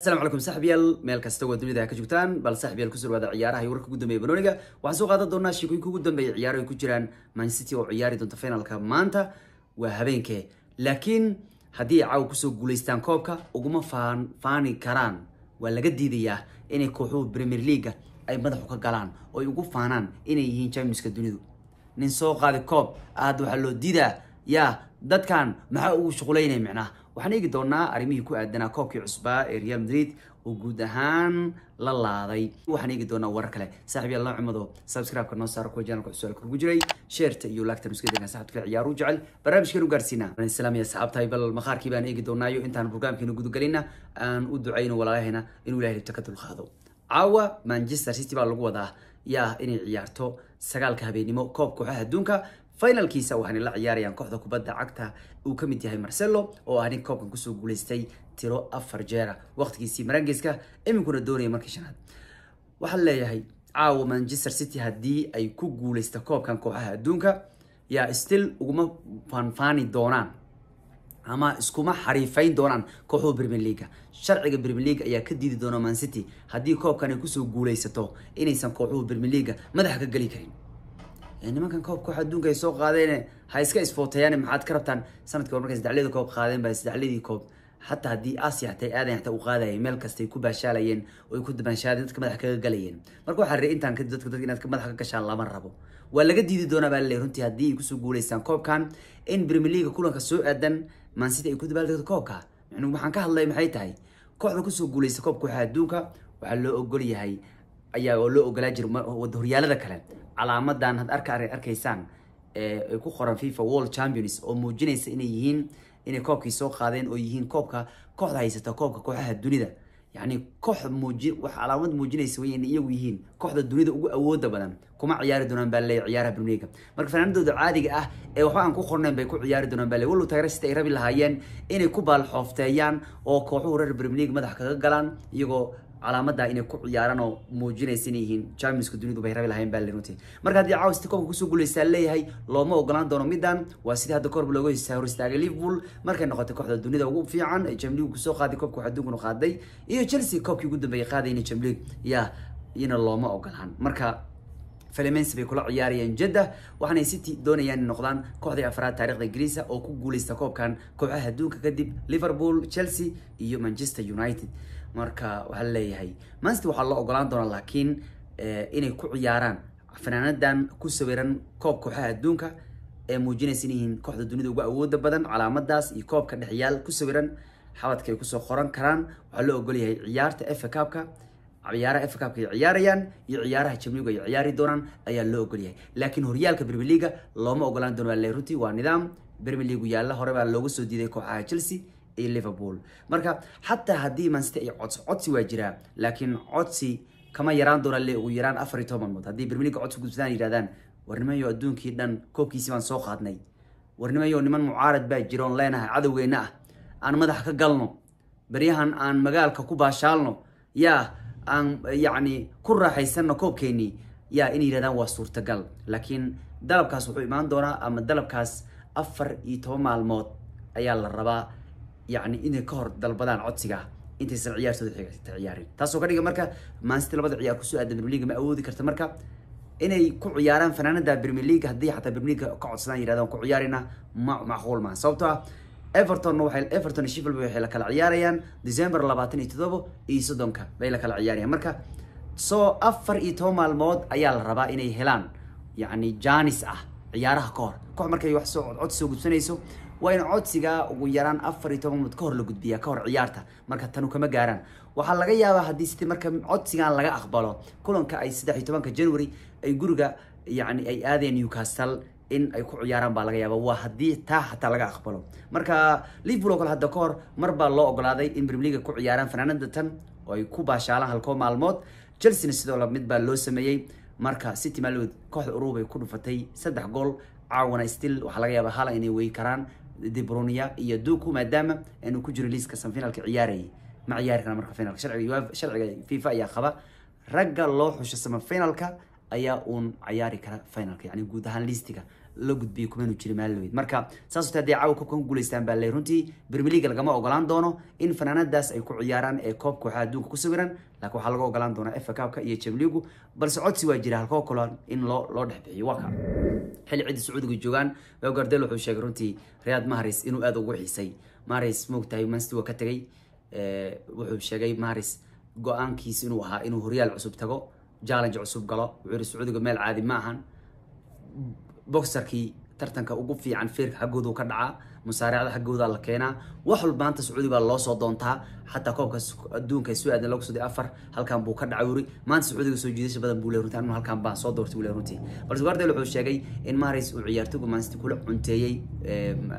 asalaamu calaykum saaxiibyaal meel waa dunida ka joogtaan bal saaxiibyaal ku soo dhawaada ciyaaraha iyo warka ugu dambeeya banooniga. Waxaan soo qaadan doonaa sheekooyinka ugu dambeeya ciyaaro ay ku jiraan man city oo ciyaari doonta finalka maanta waa habeenkee. Laakiin haddii ay caawa ku soo guuleystaan koobka uguma faan faani karaan. Waa laga diidayaa inay kooxuhu premier leaga ay madaxu ka galaan oo ay ugu faanaan inay yihiin championska dunidu. Nin soo qaadi koob aad waxaa loo diidaa. Yaa dadkan maxaa ugu shuqulaynaya micnaha waxaan eegi doonaa arrimihii ku aadanaa koobkii cusbaa ee real madrid oo guud ahaan la laaday. Waxaan eegi doonaa warar kale. Saaxib yaal noocimado subscribe-ka noo saaro kuwa janalka kugu jiray. Sheerta iyo laagta nuska degan saxabta kale ciyaaru jecel. Barnaamijkan u gaarsiinaa islaam iyo asxaabtahay bal maqaarkii baan eegi doonaayo. Intaan programkeena gudagelina aan u ducayno walaalahayna inuu ilahay dhibta ka dulqaado caawa manchester city baa lagu wadaa. Yaa inay ciyaarto sagaalka habeenimo koob kooxaha adduunka finalkiisa waxaana la ciyaarayaan kooxda kubadda cagta uu ka mid yahay marcelo oo ah nin koobkan ku soo guuleystay tiro afar jeera waqtigiisii marangeska iminkuna doonaya markii shanaad. Waxaan leeyahay caawa manchester city haddii ay ku guuleysta koobkan kooxaha adduunka yaa still uguma faanfaani doonaan ama iskuma xariifayn doonaan kooxuhu premier leaga sharciga premier league ayaa ka diidi doona man city haddii koobkan ay ku soo guuleysato inaysan kooxuhu premier leaga madaxa ka geli karin nimankan koob koox adduunka ay soo qaadeen ha iska isfootayaan maxaad ka rabtaan? Sanadkii hore markay saddexliyada koob qaadeen baa saddexliyadii koob xataa haddii asia xatay aadan xataa u qaadayay meel kasta ay ku baashaalayeen oo ku dabaanshaadeen dadka madaxa kaga galayeen. Marka waxaa rarey intaan kadib dadka dadka inaad madaxa ka gashaan lama rabo. Waa laga diidi doonaa baa la leeyahay runtii haddii ay ku soo guuleystaan koobkan in premier kulanka soo aadan man city ay ku dabaaldegto koobka. Micnuu waxaan ka hadlay maxay tahay? Kooxda ku soo guuleysta koob kooxaha adduunka waxaa loo ogol yahay ayaa oo loo ogolaa jira horyaalada kale. Calaamadan had arka arkaysaan ay ku qoran fifa world champions oo muujinaysa inay yihiin inay koobkii soo qaadeen oo yihiin koobka kooxda haysata koobka kooxaha dunida. Yacni koox muuji wax calaamad muujinaysa inay iyagu yihiin kooxda dunida ugu awooda badan kuma ciyaari doonaan baa laleeyahy ciyaaraha premier marka fanaanadooda caadiga ah ee waxba aan ku qornayn bay ku ciyaari doonaan baa ley wallow taageera sita ay rabi lahaayeen inay ku baalxoofteeyaan oo kooxuhu reer premier madax kaga galaan iyagoo calaamada inay ku ciyaaraan oo muujinaysa inay yihiin championska dunidu bay rabi lahayn baa runtii marka haddii caawa city koobka ku soo guuleysaa leeyahay looma ogolaan doono midan waa sidii hadda korba looga hor istaagay liverpool. Markay noqotay kooxda dunida ugu fiican ee champions league ku soo qaaday koobka adduunkuna qaaday. Iyo chelsea koobkii ugu dambeeyay qaadayna champions league. Ya iyana looma ogolaan marka filimens bay kula ciyaarayeen jadda waxaanay city doonayaan inay noqdaan kooxdii afraad taarikhda ingiriisa oo ku guuleysta koobkan kooxaha adduunka kadib liverpool chelsea iyo manchester united. Marka waxaa leeyahay mancity waxaa loo ogolaan doonaa laakiin inay ku ciyaaraan fanaanadan ku sawiran koob kooxaha adduunka ee muujinaysa in yihiin kooxda dunida ugu awooda badan calaamadaas iyo koobka dhexyaal ku sawiran xabadka ay ku soo qoran karaan. Waxaa loo ogolyahay ciyaarta efa cabka ciyaaraha efa cabka ay ciyaarayaan iyo ciyaaraha jamligu ay ciyaari doonaan ayaa loo ogolyahay laakiin horyaalka premier looma ogolaan doono le runtii waa nidaam premier leagu yaalla. Hore baa looga soo diiday kooxaha chelsea iyo liverpool. Marka xataa haddii mancity ay codsi codsi waa jiraa laakiin codsi kama yaraan doona le ugu yaraan afar iyo toban mood haddii premier codsi gudbsadaan yidhahdaan warnimayo adduunkii dhan koobkiisii baan soo qaadnay. Warnimayo niman mucaarad baa jira oon leenahay cadowgeena ah. Aan madaxa ka galno beryahan aan magaalka ku baashaalno yaa aan yacni ku raaxaysano koobkeenii yaa inay yidhahdaan waa suurtagal. Laakiin dalabkaas wuxuu imaan doonaa ama dalabkaas afar iyo toban maalmood ayaa la rabaa yani inay ka hor dalbadaan codsiga. Intaysan ciyaartooda ciyaarin. Taasoo ka dhiga marka maansity labada ciyaar ku soo aadan premier ma awoodi karta. Marka inay ku ciyaaraan fanaanada premier league haddii xataa premier ka codsadaan yirahdaan ku ciyaarina ma macquul maaha sababtoo ah everton waxay everton iyo waxay la kala ciyaarayaan. December labaatan iyo toddoba iyo soddonka bay la kala ciyaarayaan. Marka soo afar iyo toban maalmood ayaa la rabaa inay helaan yacni janis ah ciyaaraha ka hor. Koox markay wax soo codsi soo gudsanayso waa in codsiga ugu yaraan afar iyo toban mud ka hor la gudbiyaa ka hor ciyaarta. Marka tanu kama gaaraan. Waxaa laga yaabaa haddii city marka codsigan laga aqbalo kulanka ay saddex iyo tobanka january ay guriga yacni ay aadeen newcastle in ay ku ciyaaraan baa laga yaaba waa haddii taa xataa laga aqbalo. Marka liverpool oo kale hadda ka mar baa loo ogolaaday in premier league ku ciyaaraan fanaanada tan oo ay ku baashaalaan halkoo maalmood. Chelsea sidoo la mid baa loo sameeyey. Marka city maalmood kooxda urub ay ku dhufatay saddex gool. Caawana still waxaa laga yaabaa hala inay wey karaan. Debronia iyo duku maadaama inuu ku jiro liiska sanfinalka ciyaarayay. Ma ciyaari kara marka finalka. Sharciga sharciga fifa ayaa qaba. Ragga loo xusho samafinalka ayaa uun ciyaari kara finalka yani guud ahaan liistiga la gudbiyay kumanu jirin maalin marka saas haddii caawa koobka ku guuleystaan baa ley runtii premier lagama ogolaan doono in fanaanadaas ay ku ciyaaraan ee koobka waxaa adduunka ku sawiran laakiin waxaa laga ogolaan doonaa fa cupka iyo chamligu balse codsi waa jira halkoo kalo in loo loo dhex bixiyo. Waa ka. Xilli ciddi sacuudiga joogaan Guardiola wuxuu sheegay runtii Riyad Mahrez inuu aad ugu xiisay. Mahrez moogtahay Man City waa ka tagay wuxuu sheegay Mahrez go'aankiisa inuu ahaa inuu horyaal cusub tago challenge cusub galo wuxuu yiri sacuudiga meel caadi ma ahan. Boxerkii tartanka ugu fiican feerka xaggooda ka dhacaa musaaracda xaggooda la keenaa. Wax walba maanta sacuudi baa loo soo doontaa. Xataa koobka adduunka soo aadan lagu sodii afar halkan buu ka dhacay wuri. Maanta sacuudiga soo jiidasha badan buu leeyahay runtii. Anigu halkan baan soo doortay buu runtii. Balse Guardiola wuxuu sheegay in Mahrez uu ciyaartoyga Man City kula cunteeyay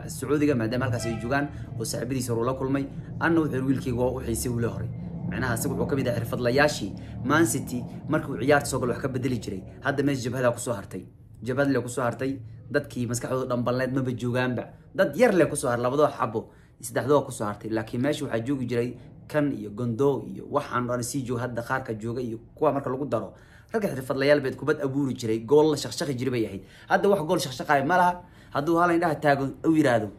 sacuudiga maadaama halkaas ay joogaan oo saaxiibadiisa hore la kulmay. Anna wuxuu wiilkayga waa u xiisay uu leeyahay macnaha isaga wuxuu ka mid yahay xirfadlayaashii Man City markuu ciyaarta soo gal wax ka bedeli jiray. Hadda meesha jabhada ku soo hartay. Jabhad le ku soo hartay dadkii maskaxdooda dhambalneed maba joogaanba. Dad yar le ku soo har labadoo xabo saddexdoo ku soo hartay. Laakiin meesha waxaa joogi jiray kan iyo gondo iyo waxaan dhan sii jooga hadda qaarka jooga iyo kuwa marka lagu daro. Ragga xirfadlayaal beed kubad abuuri jiray gool la shaqshaqi jiray bay ahayd. Hadda wax gool shaqshaqaaya ma laha. Hadduu hal indhaha taago u yiraahdo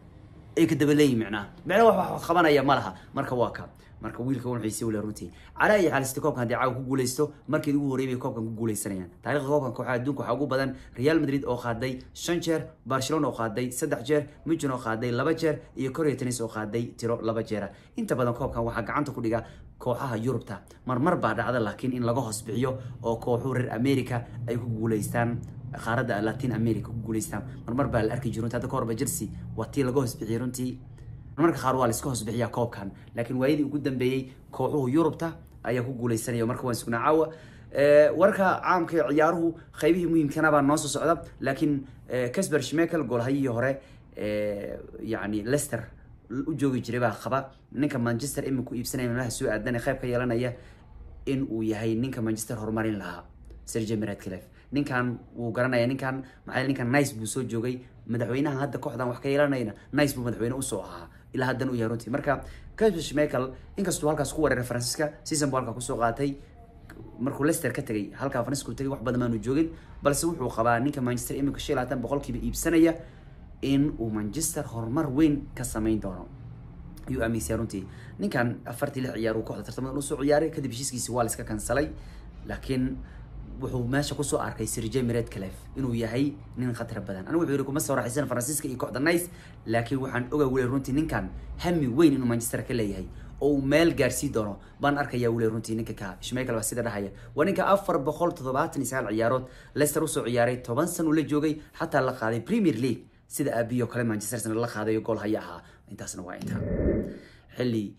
ay ka daba micnaha micnaha wax wax qabanaya ma laha. Marka waa ka marka wiilka xiisay wala runtii calaa iyo xaalista koobkan haddii caawa ku guuleysto markii ugu horeeyay koobkan ku guuleysanayaan taariikhda koobkan kooxaha adduunka waxaa ugu badan Real Madrid oo qaaday shan jeer Barcelona oo qaaday saddex jeer Munchen oo qaaday laba jeer iyo Korea Tennis oo qaaday tiro laba jeer. Inta badan koobkan waxaa gacanta ku dhiga kooxaha Yurubta. Marmar baa dhacda laakiin in laga hoos bixiyo oo kooxuhu reer America ay ku guuleystaan qaaradda Latin America ku guuleystaan. Marmar baa la arki jiray hadda ka horba Chelsea waa tii laga hoos bixiyay runtii marka qaar waa la iska hoos bixiyaa koobkan laakiin waayadii ugu dambeeyey kooxuhu yurubta ayaa ku guuleysanaya marka waan sugnaa caawa. Warka caamka ee ciyaaruhu qaybihii muhiimkana baa noo soo socda laakiin casper schmekel goolhayihii hore yani leicester u joogi jiray baa qaba. Ninka manchester iminku iibsanaya meelaha soo aadan qayb ka yeelanaya in uu yahay ninka manchester horumarin lahaa serge meradclef ninkan wuu garanaya ninkan maxaa ninkan nice buu soo joogay. Madaxweynaha hadda kooxdan wax ka yeelanayna nice buu madaxweyne u soo ahaa ilaa haddan u yahay runtii. Marka Kasper Schmeichel inkastuu halkaas ku wareeray Faransiiska season buu ku soo qaatay markuu Leicester ka tagay halkaa Faransiisku tagay wax badan maanu joogin balse wuxuu qabaa ninka Manchester imika shan labaatan boqolkiiba iibsanaya in uu Manchester horumar weyn ka samayn doono. Ayuu aaminsan runtii. Ninkan afartii lix ciyaar kooxda tartamada u soo ciyaaray kadib heshiiskiisi waa la iska kansalay laakiin wuxuu meesha ku soo arkay Serge Meredclef inuu yahay nin khatar badan. Anigu wuxuu yiri kuma soo raaxaysan Faransiiska iyo kooxda Nice. Laakiin waxaan ogaa weli runtii ninkan hami weyn inuu Manchester ka leeyahay. Oo uu meel gaarsii doono baan arkayaa weli runtii ninka ka. Schmeichel baa sida dhahaya. Waa ninka afar boqol toddobaatan iyo sagaal ciyaarood. Leicester u soo ciyaaray toban san uu la joogay xataa la qaaday Premier League. Sida abiyo kale Manchester sana la qaaday gool haya ahaa. Intaasna waa inta xilli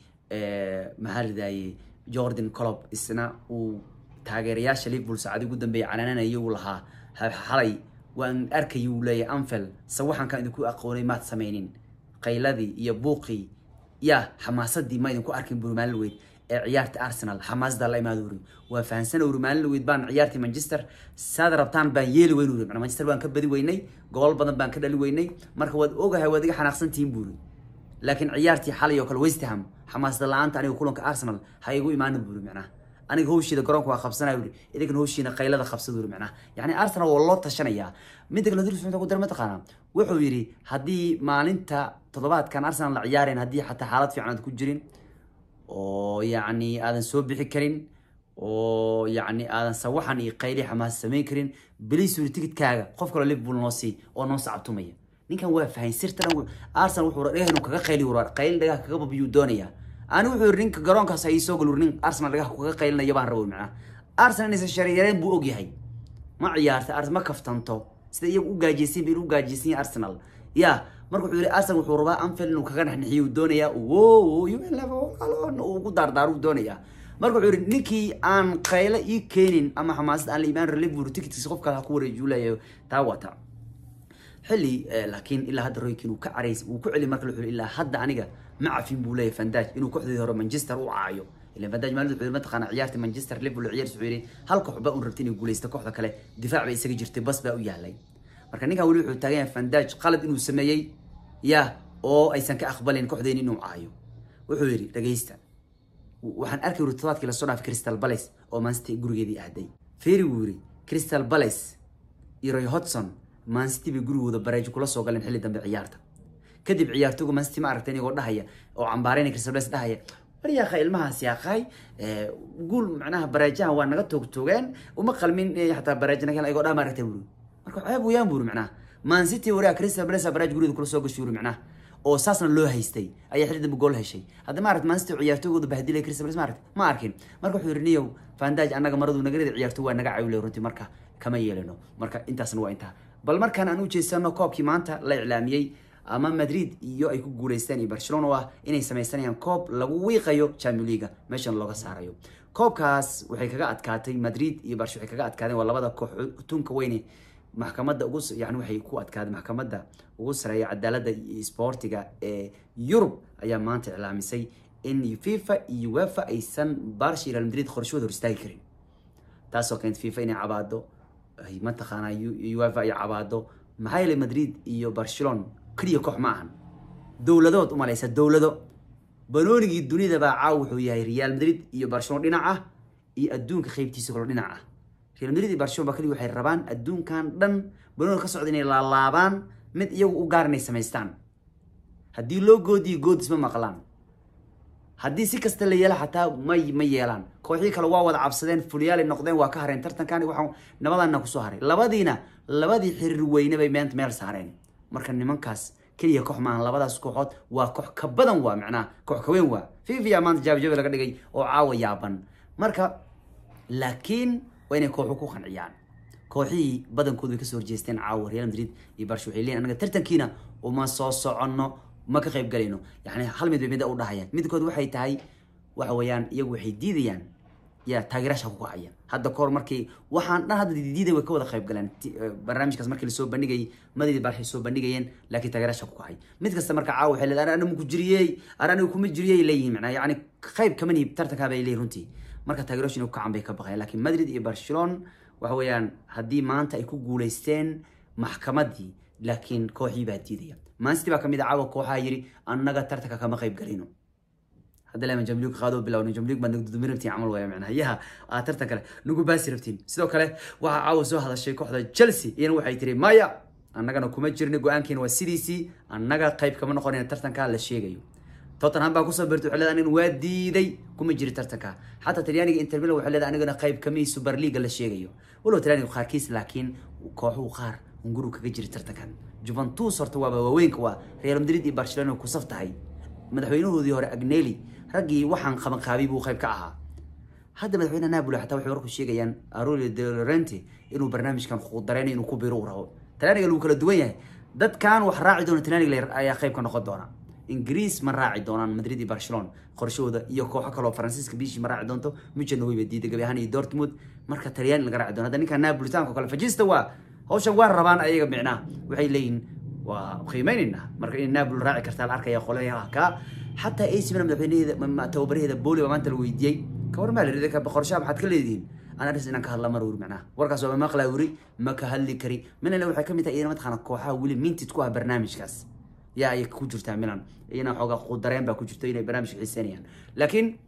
maxaa ridayay Jordan Klopp isna uu taageerayaasha Liverpool saacadii ugu dambeeyay canaananayay uu lahaa. Xalay waan arkay uu leeyahay Anfield. Sawaxan kan idinku aqoonay maad sameynin qayladii iyo buuqii ya xamaasadii ma idinku arkin Burmaalin weyd ee ciyaarta Arsenal. Xamaasada la imaado wuri waa fahansan Burmaalin weyd baan ciyaartii Manchester. Saad rabtaan baan yeeli weyn wuri Manchester baan ka badi weynay gool badan baan ka dhali weynay. Marka waad ogahay waad iga xanaaqsantiin buuri laakiin ciyaartii xalay oo kale West Ham xamaasada la'aanta aniga kulanka Arsenal ha igu imaanin buuri macnaha aniga hawshiida garoonka waa qabsanaya wuri idinkana hawshiina qaylada qabsada wuri macnaha. Yacni arsenal waa loo tashanayaa. Midda kale dul ku dar mataqaana wuxuu yidhi haddii maalinta toddobaadkan arsenal la ciyaarayn haddii xataa xaalad fiican aad ku jirin oo yacni aadan soo bixi karin oo yacni aadan sawaxan iyo qayli xamaas samayn karin beliis wuri tigidkaaga qof kale liverpool noo sii oo noo sacabtumaya. Ninkan waa fahayn arsenal wuxuu dhagaha kaga qayli wura qayli dhagaha kaga babiyuu doonayaa ani wuxuu ninka garoonkaas ay soo galur nin Arsenal dhagaha kaga qaylinaya baan rabo macna Arsenal inaysan shariyareen buu og yahay. Ma ciyaarta Arsenal ma kaftanto. Sida iyagu u gaajeysin bay u gaajeysin Arsenal. Ya marka wuxuu yiri Arsenal wuxuu rabaa Anfield inuu kaga naxnixiyo doonaya oo you will never walk alone uu ku dardaaru doonaya marka wuxuu yiri ninkii aan qayla ii keenin ama xamaasad aan la imaan Liverpool ticketkiisa qof kale ha ku wareejulayo taa wata xilli laakiin ilaa hadda Roy Keane uu ka carays uu ku celi marka wuxuu ilaa hadda aniga ma cafin buu leeyahay Fandaj inuu kooxdii hore Manchester u caayo oo aysan ka aqbalin kooxdeen la mancity bay gurigooda bareejo kula soo galeen xilli dambe ciyaarta. Kadib ciyaartoyga mancity ma aragtay inagoo dhahaya oo cambaareyna crystal palace dhahaya. Waryaakha ilmahaas yaaqay guul macnaha bareejaha waa naga toogtoogeen uma qalmin xataa bareejo naga ayagoo dhaa ma aragtay buri. Marka ceeb wayaan buri macnaha. Mancity waraa palace bareej gurigooda kula soo gashay buri macnaha. Oo saasna loo haystay ayaa xilli dambe gool heshay. Hadda ma mancity ciyaartoygooda bahdilay palace ma ma arkin. Marka wuxuu yidhi niyow fandaj annaga maradu nagarida ciyaartoy waa naga cawilay runtii marka kama yeelino marka intaasna waa intaa bal markaan aan u jeesano koobkii maanta la iclaamiyey ama madrid iyo ay ku guuleysteen iyo barcelona oo ah inay sameysanayaan koob lagu wiiqayo champion leaga meeshan looga saarayo. Koobkaas waxay kaga adkaatay madrid iyo barsh waxay kaga adkaadeen waa labada koox tunka weyne. Maxkamadda ugu yani waxay ku adkaadeen maxkamadda ugu sareeya cadaaladda iyo sportiga ee yurub ayaa maanta iclaamisay in fifa iyo wefa aysan barsh iyo real madrid qorshahooda hor istaagi karin. Taasoo keenta fifa inay cabaado mataqaana uefa ay cabaado? Maxaa yeelay madrid iyo barcelona keliya koox ma ahan. Dowladood umalaysa dowlado banoonigii dunida baa caaw wuxuu yahay real madrid iyo barcelona dhinac ah iyo adduunka qeybtiisa kalo dhinac ah. Real madrid iyo barcelona ba keliya waxay rabaan adduunkan dhan banooni ka socda inay laalaabaan mid iyagu u gaar inay samaystaan. Haddii loo goodiyo goodis ma maqlaan haddii si kasta la yeela xataa may ma yeelaan. Kooxii kale waa wada cabsadeen fulyaali noqdeen waa ka hareen tartankan waa nabadana ku soo haray. Labadiina labadii xiriir weyne bay meent meel saareen. Marka nimankaas keliya koox maahan labadaas kooxood waa koox ka badan waa macnaha koox ka weyn waa. Fifa maanta jaabijabi laga dhigay oo caawa yaaban. Marka laakiin waa inay kooxu ku qanciyaan. Kooxihii badankoodu way ka soo horjeesteen caawa real madrid iyo barsha waxay anaga tartankiina uma soo soconno ma ka qayb galayno. Yani hal mid bay mida u dhahayaan. Midkood waxay tahay waxa weeyaan iyagu waxay diidayaan ya taageerasha ku kacaya. Hadda kahor markii waxaan dhan hadda diiday way ka wada qayb galeen barnaamijkaas markii la soo bandhigayay madidi baaxay soo bandhigayeen laakiin taageerasha ku kacay. Mid kasta marka caawa waxay leedahay ana maku jiriyey anigu kuma jiriyey leeyihiin macnaa yani qayb kama nihi bay leeyihiin runtii. Marka taageerasha inay ku kacan bay ka baqayaan laakiin madrid iyo barcelona waxa weeyaan haddii maanta ay ku guuleysteen maxkamadii laakiin kooxii baa diidaya mancity baa ka mid caawa kooxaa yidhi annaga tartanka kama qayb galino hadda leeman jamliig qaado bilowna jamliig baa nagdudumi rabtiin camal waaya macnaha yaha aa tartan kale nagu baasi rabtiin sidoo kale waxaa caawa soo hadashay kooxda chelsea iyana waxay tiri maya annagana kuma jirna go'aankeena waa sidiisii annaga qayb kama noqonayna tartanka la sheegayo tottenham baa ku soo birtay waxay leedahay anigan waa diiday kuma jiri tartanka xataa talyaaniga inter milan waxay leedahay anigana qayb kamii super leaga la sheegayo walow talyaaniga qaarkiis laakiin kooxuhu qaar hunguru kaga jiri tartankan juventus horta waaba waaweynka waa real madrid iyo barcelona ku saf tahay. Madaxweynahoodii hore agneli raggii waxaan qabanqaabay buu qayb ka ahaa. Hadda madaxweyne napoli xataa waxay warku sheegayaan arulio de lorente inuu barnaamijkan dareynayo inuu ku biro u rabo talyaaniga lagu kala duwan yahay. Dadkan wax raaci doona talyaaniga ayaa qayb ka noqon doona. Ingiriis ma raaci doonaan madrid iyo barcelona. Qorshahooda iyo kooxo kaleo faransiiska bishii ma raaci doonto. Mijana wayba diiday gabi ahaan iyo dortmund. Marka talyaani laga raaci doona hadda ninka napolitanka o kale fajista waa hawshan waa rabaan ayaga micnaha waxay leeyihiin waa qiimeynayna. Marka in napoli raaci kartaa la arkaya qolyaha ka xataa ac milan madaxweynaheeda tababaraheeda booli maanta la weydiiyey. Kawar maa la rida qorshaha maxaad ka leedihiin? Ana inaan ka hadla mar wuri macnaha warkaas waa maqlaa wuri ma ka hadli kari. Milan waxay ka mid tahay iyana mataqaana kooxaha weli mintid ku ah barnaamijkaas yaa ay ku jirtaa milan. Iyana xoogaa qudareen baa ku jirto inay barnaamijka xiiseynayaan. Laakiin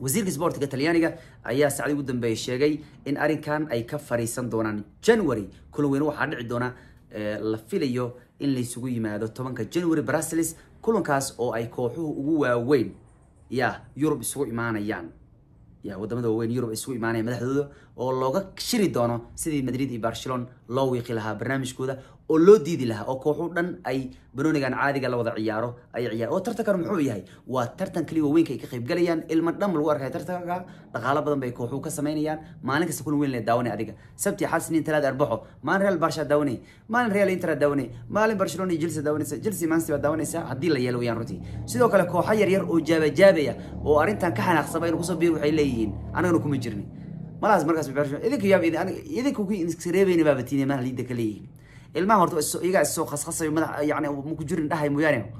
wasiirka sportiga talyaaniga ayaa sacdi ugu dambeeyay sheegay in arrinkan ay ka fariisan doonaan january. Kulan weyne waxaa dhici doona la filayo in laysugu yimaado tobanka january brussels. Kulankaas oo ay kooxuhu ugu waaweyn ya yurub isugu imaanayaan. Ya waddamada waaweyn yurub isugu imaanaya madaxdooda oo looga shiri doono sidii madrid iyo barcelona loo wiiqi lahaa barnaamijkooda oo loo diidi lahaa oo kooxu dhan ay banoonigan caadiga la wada ciyaaro ay ciyaar oo tartankan muxuu yahay waa tartan kaliya waaweynka ay ka qayb galayaan ilma dham lagu arkaya tartanka dhaqaalo badan bay kooxu ka samaynayaan maalin kasta kulan weyn la daawanay adiga. Sabti xad siniin talaad arbaxo maalin real barsha daawanay maalin real inter daawanay maalin barcelona iyo chelsea daawanaysa chelsea man city baa daawanaysa haddii la yeelo wayaan runtii. Sidoo kale kooxo yar yar oo jaabajaabaya oo arrintan ka xanaaqsaba inuu ku soo biir waxay leeyihiin anagana kuma jirni malahaas markaas idinka yaab idinka ku reebayna baabatiine liida ka leeyihiin ilmaha horta iyagaa isoo khashasayo madax yani maku jirin dhahay mooyaane.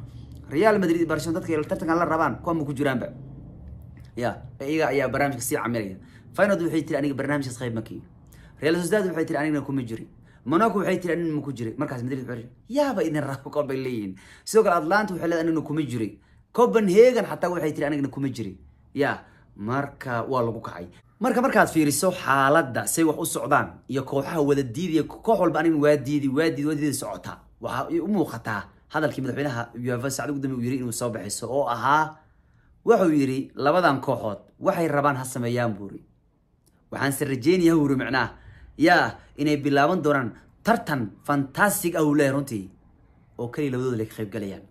Real madrid iyo dadka tartankan la rabaan kuwa maku jiraanba. Ya iyaga ayaa barnaamijka sii camilaya finod waxay tiri aniga barnaamijkaas qayb makiyo real sociedad waxay tiri anigana kuma jiri. Monaco waxay tiri anigna maku jiri. Markaas madrid waxay yaaba idin rabo kol bay leeyihiin. Sidoo kale atlanta waxay leedahay anigna kuma jiri. Copenhagen xataa waxay tiri anigna kuma jiri. Ya marka waa lagu kacay marka markaad fiiriso xaaladda say wax u socdaan iyo kooxaha wada diidaya koox walba anin waa diidi waa diidi waa diidi socota. Waxaa u muuqataa hadalkii madaxweynaha uefa sacdi ugu dambe uu yiri inuu soo baxayso oo ahaa wuxuu yidhi labadan kooxood waxay rabaan ha sameeyaan buuri waxaanse rajeynayaa buuri macnaha yaa inay bilaaban doonaan tartan fantastic ah uu leeyahay runtii oo kaliya labadooda lay ka qayb galayaan.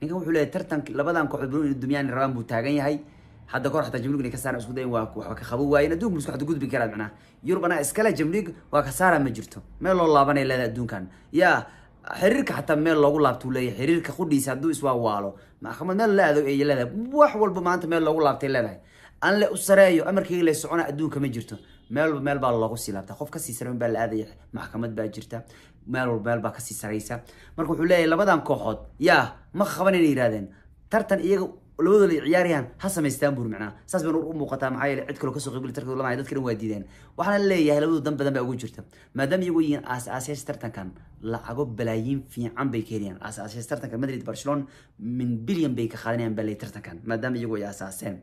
Ninkan wuxuu leeyahay tartan labadan kooxood banu dumiyaan rabaan buu taagan yahay hadda kahor xataa jamlig inay ka saaraan isku dayan waa waxba ka qabo waayeen adduunka isku xad gudbi karaa macnaha yurub iskale jamlig waa ka saara ma jirto. Meel loo laabanay leedahay adduunkan. Yaa xiriirka xataa meel loogu laabtuu leeyahay xiriirka qudhiisa hadduu iswaawaalo maxkamad meel la aado ay leedahay. Wax walba maanta meel loogu laabtay leedahay. Aan le u sareeyo amarkayga le socona adduunka ma jirto. Meel meel baa loogu sii laabtaa. Qof ka sii sareyn baa la aadaya maxkamad baa jirta. Meel walba meel baa ka sii saraysa. Marka wuxuu leeyahay labadan kooxood yaa ma qaban inay yidhahdeen tartan iyaga labadooda ay ciyaarayaan ha samaystaan buur macnaha saas bayna u muuqataa maxaa yeele cid kaloo ka soo qaybgali tarkooda lama dadka waa diideen. Waxaana leeyahay labadooda dan badan baa ugu jirta. Maadaama iyagu yihiin aas-aasayaasha tartankan lacago balaayiin fiican bay ka heliyaan aas-aasayaasha tartanka madrid barcelona min bilyan bay ka qaadanayaan baa leeyahay tartankan maadaama iyagu ay aasaaseen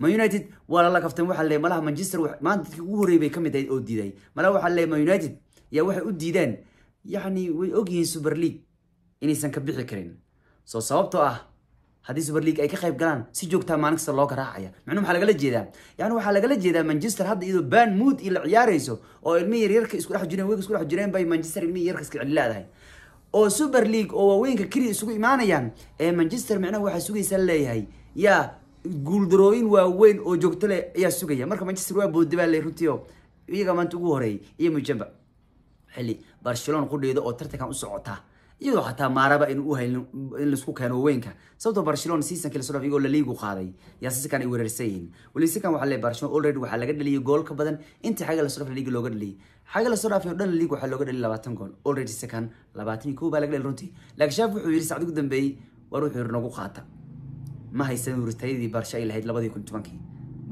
man united waa lala kafteen waxaa leeyahay malaha manchester maanta dadkii ugu horreeyay bay ka mid ahayd oo diiday. Malaha waxaa leeyahay man united yaa waxay u diideen. Yacni way ogyihiin super league inaysan ka bixi karin. Soo sababtoo ah haddii super league ay ka qayb galaan. Si joogtaa maalin kasta loo garaacaya. Macnuu maxaa lagala jeedaa. Yani waxaa lagala jeedaa manchester hadda iyadoo ban mood iyo la ciyaarayso oo ilmihi yaryarka isku dhex jireen weyga isku dhex jireen bay manchester ilmihi yaryarka iska celi leedahay. Oo super league oo waaweynka keliya isugu imaanayaan ee manchester micnaha waxaa sugaysaa leeyahay. Yaa guuldarooyin waaweyn oo joogto leh ayaa sugaya. Marka manchester waa le runtii oo iyaga maanta ugu horeeyay iyo mujamba. Xilli barcelona qudheeda oo tartankan u socota iyadoo xataa maaraba haylin in la isku keeno weynka sababtoo barcelona seasonkii la soo dhaaf iyagoo laliigu qaaday. Yaa sikan ay weerarsan yihiin. Weli waxaa leeyahay barcelona already waxaa laga dhaliyay gool badan. Intii xagga la soo dhaaf laliiga looga dhaliyay. Xagga la soo dhaafay oo dhan laliig waxaa looga dhaliyay labaatan gool. Already sikan labaatan iyo kow baa laga dhaliyay runtii. Laakiin shaaf wuxuu yidhi sacdi ugu dambeeyey war wuxuu yidhi nagu qaata. Ma haysan uritayadii barsha ay lahayd labadii kun tobankii.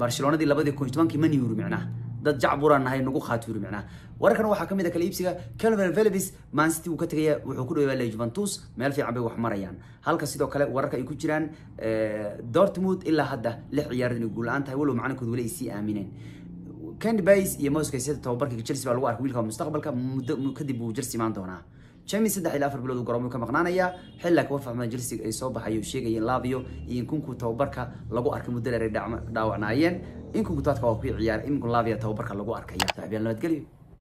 Barcelonadii labadii kun tobankii ma niyuri micnaha dad jacburaan nahay nagu qaati yuri micnaha wararkan waxaa ka mid a kala iibsiga calvin velvis man city wuu ka tegaya wuxuu ku dhawaa juventus meel fiican bay wax marayaan. Halka sidoo kale wararka ay ku jiraan dortmund ilaa hadda lix ciyaarood inay guul-aan tahay walow macalinkooda weli ay sii aamineen candy bays iyo moscow sida tababarka chelsea baa lagu arkay wiilka mustaqbalka muddo kadib uu jersey imaan doonaa jami saddex ilaa afar bilood garoomuu ka maqnaanayaa xilaa kawa fahmada chelsea ay soo baxay sheegayeen lavio iyo inkunku tababarka lagu arkay muddo dheer ay dhaawacnaayeen. Inkunku taadka waa ku ciyaar iminku lavia tababarka lagu arkaya saaxiibyaal nabadgelyo